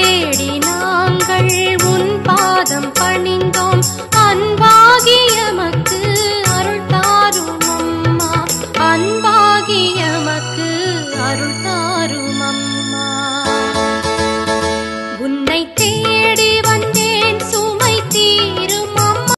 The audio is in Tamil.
தேடி நாங்கள் உன் பாதம் பணிந்தோம். அன்பாகிய மக்கு அருள் தாரும் அம்மா. அன்பாகிய மக்கு அருள் தாரும் அம்மா. உன்னை தே